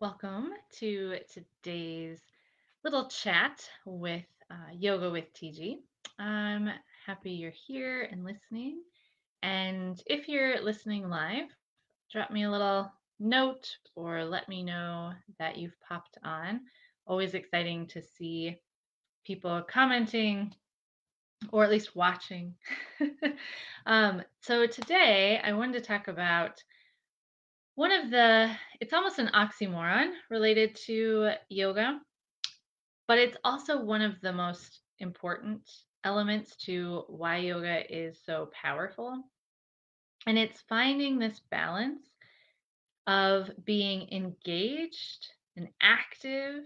Welcome to today's little chat with uh, Yoga with TG. I'm happy you're here and listening. And if you're listening live, drop me a little note or let me know that you've popped on. Always exciting to see people commenting or at least watching. um, so today I wanted to talk about one of the, it's almost an oxymoron related to yoga, but it's also one of the most important elements to why yoga is so powerful. And it's finding this balance of being engaged and active,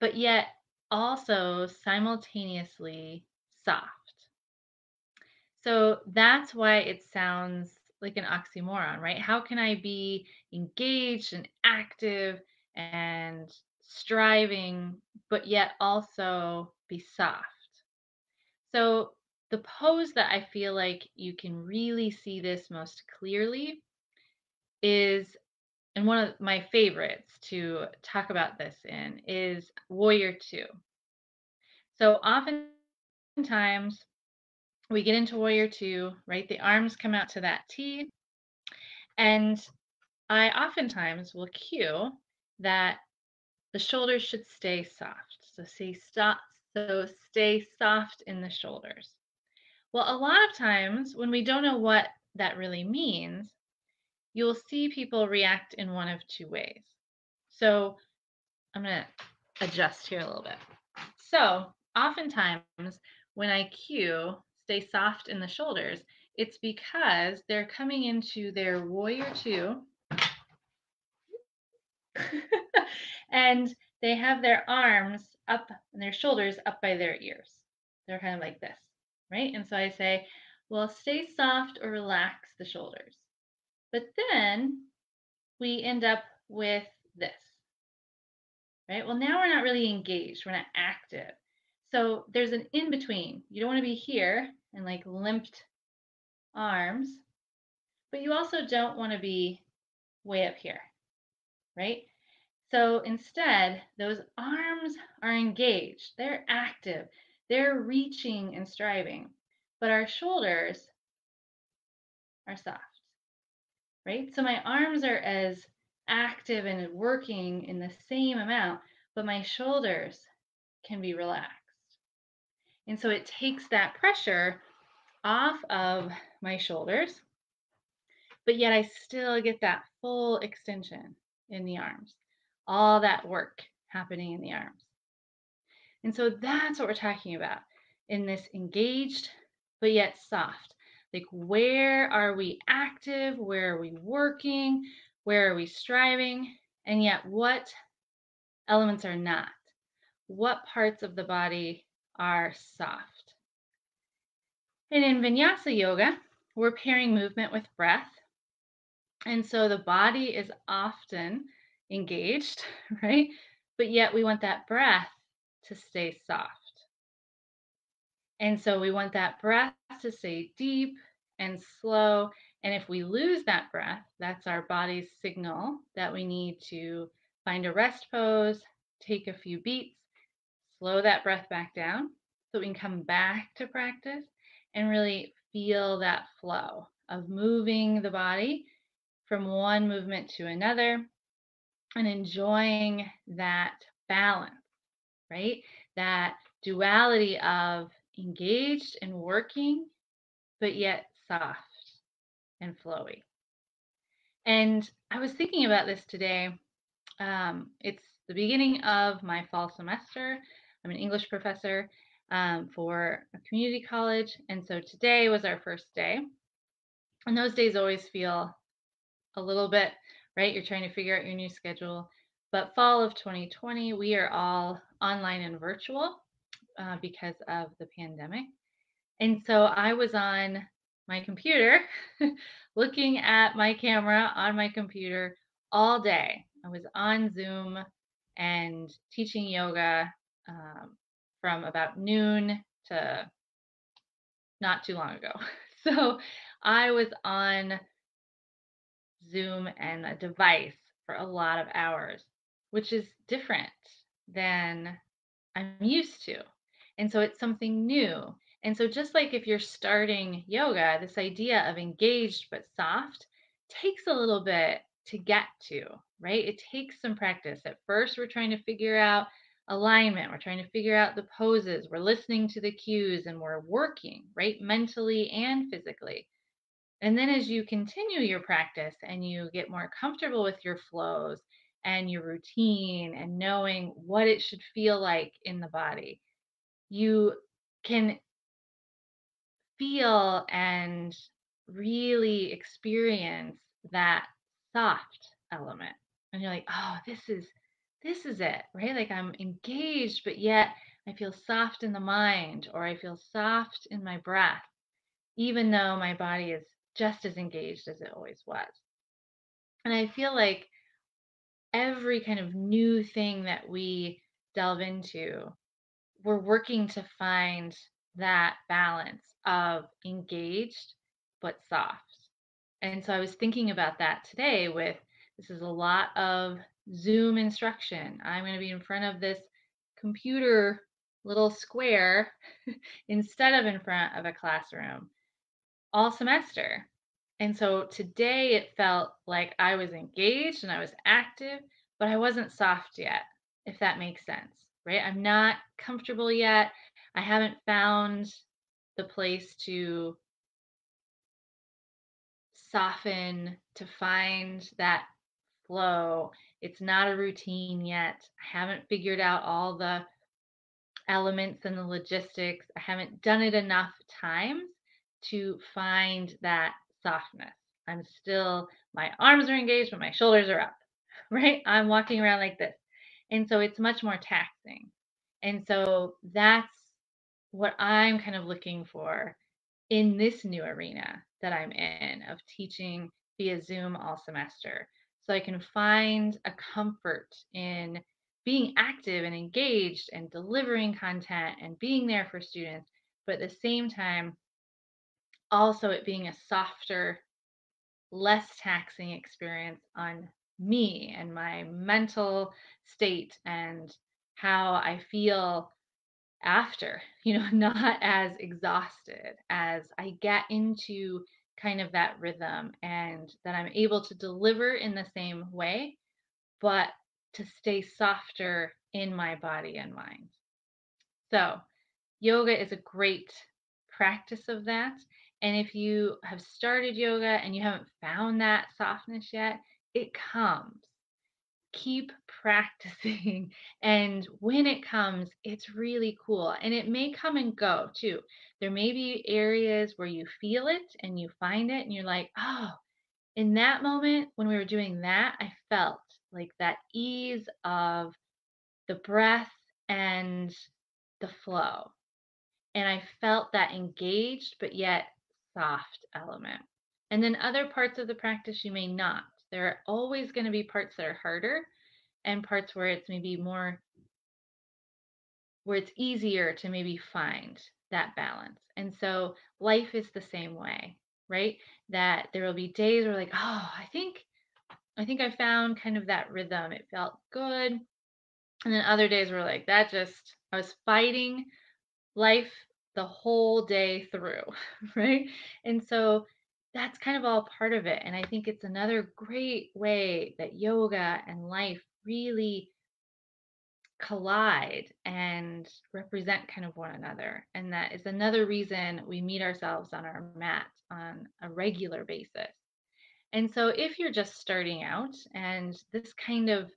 but yet also simultaneously soft. So that's why it sounds like an oxymoron, right? How can I be engaged and active and striving, but yet also be soft? So, the pose that I feel like you can really see this most clearly is, and one of my favorites to talk about this in is Warrior Two. So, oftentimes we get into warrior two, right? The arms come out to that T. And I oftentimes will cue that the shoulders should stay soft. So stay soft, so stay soft in the shoulders. Well, a lot of times when we don't know what that really means, you'll see people react in one of two ways. So I'm going to adjust here a little bit. So oftentimes when I cue stay soft in the shoulders, it's because they're coming into their warrior two and they have their arms up and their shoulders up by their ears. They're kind of like this, right? And so I say, well, stay soft or relax the shoulders. But then we end up with this, right? Well, now we're not really engaged, we're not active. So there's an in between. You don't want to be here and like limped arms, but you also don't want to be way up here, right? So instead, those arms are engaged, they're active, they're reaching and striving, but our shoulders are soft, right? So my arms are as active and working in the same amount, but my shoulders can be relaxed. And so it takes that pressure off of my shoulders, but yet I still get that full extension in the arms, all that work happening in the arms. And so that's what we're talking about in this engaged, but yet soft. Like, where are we active? Where are we working? Where are we striving? And yet, what elements are not? What parts of the body are soft. And in vinyasa yoga, we're pairing movement with breath. And so the body is often engaged, right? But yet we want that breath to stay soft. And so we want that breath to stay deep and slow. And if we lose that breath, that's our body's signal that we need to find a rest pose, take a few beats, slow that breath back down so we can come back to practice and really feel that flow of moving the body from one movement to another and enjoying that balance, right? That duality of engaged and working, but yet soft and flowy. And I was thinking about this today. Um, it's the beginning of my fall semester. I'm an English professor um, for a community college. And so today was our first day. And those days always feel a little bit, right? You're trying to figure out your new schedule. But fall of 2020, we are all online and virtual uh, because of the pandemic. And so I was on my computer looking at my camera on my computer all day. I was on Zoom and teaching yoga um, from about noon to not too long ago. So I was on Zoom and a device for a lot of hours, which is different than I'm used to. And so it's something new. And so, just like if you're starting yoga, this idea of engaged but soft takes a little bit to get to, right? It takes some practice. At first, we're trying to figure out alignment, we're trying to figure out the poses, we're listening to the cues, and we're working, right? Mentally and physically. And then as you continue your practice and you get more comfortable with your flows and your routine and knowing what it should feel like in the body, you can feel and really experience that soft element. And you're like, oh, this is this is it, right? Like I'm engaged, but yet I feel soft in the mind or I feel soft in my breath, even though my body is just as engaged as it always was. And I feel like every kind of new thing that we delve into, we're working to find that balance of engaged but soft. And so I was thinking about that today with this is a lot of Zoom instruction. I'm going to be in front of this computer little square instead of in front of a classroom all semester. And so today it felt like I was engaged and I was active, but I wasn't soft yet, if that makes sense, right? I'm not comfortable yet. I haven't found the place to soften, to find that flow. It's not a routine yet. I haven't figured out all the elements and the logistics. I haven't done it enough times to find that softness. I'm still, my arms are engaged, but my shoulders are up, right? I'm walking around like this. And so it's much more taxing. And so that's what I'm kind of looking for in this new arena that I'm in of teaching via Zoom all semester. So I can find a comfort in being active and engaged and delivering content and being there for students, but at the same time, also it being a softer, less taxing experience on me and my mental state and how I feel after, you know, not as exhausted as I get into kind of that rhythm and that I'm able to deliver in the same way, but to stay softer in my body and mind. So, yoga is a great practice of that. And if you have started yoga and you haven't found that softness yet, it comes. Keep practicing. And when it comes, it's really cool. And it may come and go too. There may be areas where you feel it and you find it and you're like, oh, in that moment when we were doing that, I felt like that ease of the breath and the flow. And I felt that engaged, but yet soft element. And then other parts of the practice you may not. There are always going to be parts that are harder and parts where it's maybe more where it's easier to maybe find that balance. And so life is the same way, right? That there will be days where like, oh, I think I think I found kind of that rhythm. It felt good. And then other days were like that just I was fighting life the whole day through, right? And so that's kind of all part of it. And I think it's another great way that yoga and life really collide and represent kind of one another. And that is another reason we meet ourselves on our mat on a regular basis. And so if you're just starting out and this kind of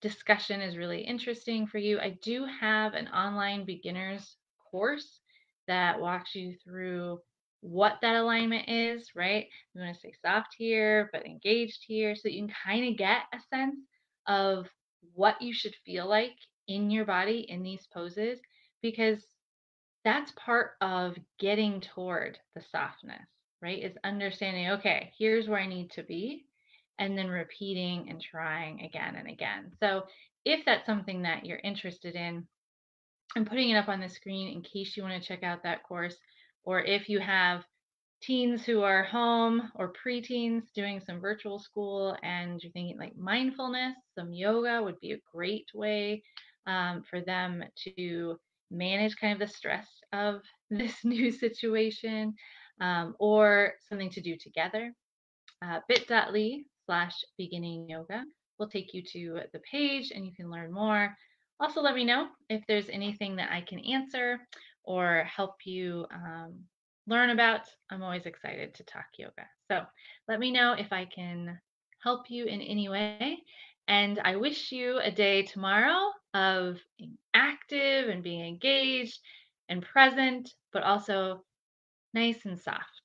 discussion is really interesting for you, I do have an online beginners course that walks you through what that alignment is, right? You want to stay soft here, but engaged here, so you can kind of get a sense of what you should feel like in your body in these poses, because that's part of getting toward the softness, right? Is understanding, okay, here's where I need to be, and then repeating and trying again and again. So if that's something that you're interested in, I'm putting it up on the screen in case you want to check out that course, or if you have teens who are home or preteens doing some virtual school and you're thinking like mindfulness, some yoga would be a great way um, for them to manage kind of the stress of this new situation um, or something to do together. Uh, bit.ly slash beginning yoga will take you to the page and you can learn more. Also, let me know if there's anything that I can answer or help you um, learn about. I'm always excited to talk yoga. So let me know if I can help you in any way. And I wish you a day tomorrow of being active and being engaged and present, but also nice and soft.